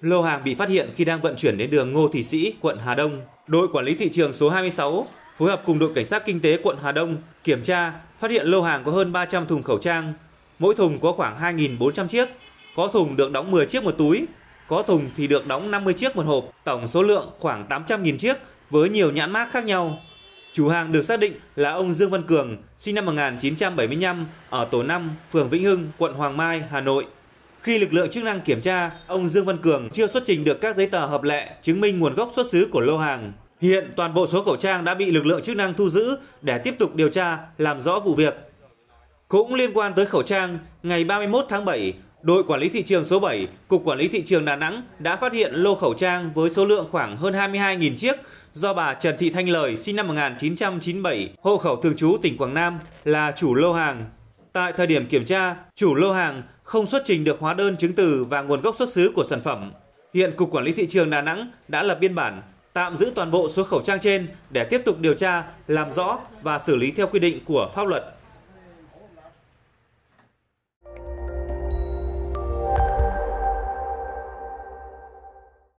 lô hàng bị phát hiện khi đang vận chuyển đến đường Ngô Thị Sĩ, quận Hà Đông. Đội quản lý thị trường số 26 phối hợp cùng đội cảnh sát kinh tế quận Hà Đông kiểm tra, phát hiện lô hàng có hơn 300 thùng khẩu trang. Mỗi thùng có khoảng 2.400 chiếc, có thùng được đóng 10 chiếc một túi, có thùng thì được đóng 50 chiếc một hộp, tổng số lượng khoảng 800.000 chiếc với nhiều nhãn mác khác nhau. Chủ hàng được xác định là ông Dương Văn Cường, sinh năm 1975 ở tổ 5, phường Vĩnh Hưng, quận Hoàng Mai, Hà Nội. Khi lực lượng chức năng kiểm tra, ông Dương Văn Cường chưa xuất trình được các giấy tờ hợp lệ chứng minh nguồn gốc xuất xứ của lô hàng. Hiện toàn bộ số khẩu trang đã bị lực lượng chức năng thu giữ để tiếp tục điều tra, làm rõ vụ việc. Cũng liên quan tới khẩu trang, ngày 31 tháng 7, đội quản lý thị trường số 7, Cục Quản lý Thị trường Đà Nẵng đã phát hiện lô khẩu trang với số lượng khoảng hơn 22.000 chiếc do bà Trần Thị Thanh Lời sinh năm 1997, hộ khẩu thường trú tỉnh Quảng Nam là chủ lô hàng. Tại thời điểm kiểm tra, chủ lô hàng không xuất trình được hóa đơn chứng từ và nguồn gốc xuất xứ của sản phẩm. Hiện Cục Quản lý Thị trường Đà Nẵng đã lập biên bản tạm giữ toàn bộ số khẩu trang trên để tiếp tục điều tra, làm rõ và xử lý theo quy định của pháp luật.